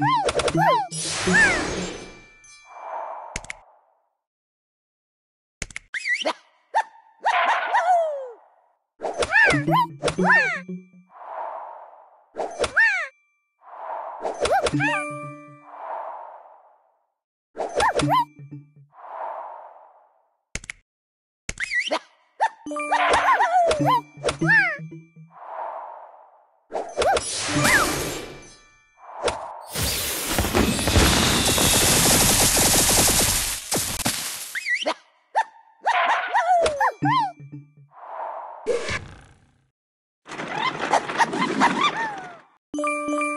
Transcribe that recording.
Woo! Thank you.